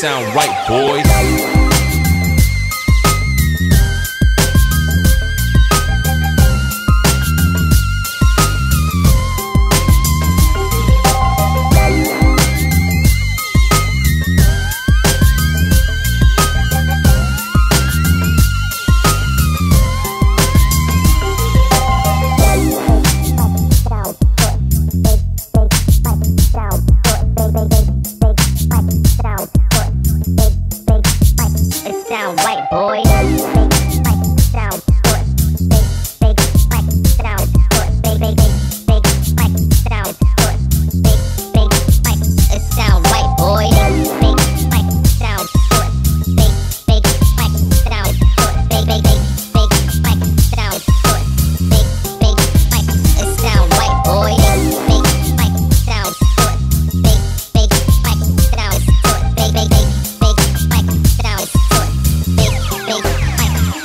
Sound right, boys. White boy.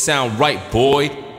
Sound right, boy.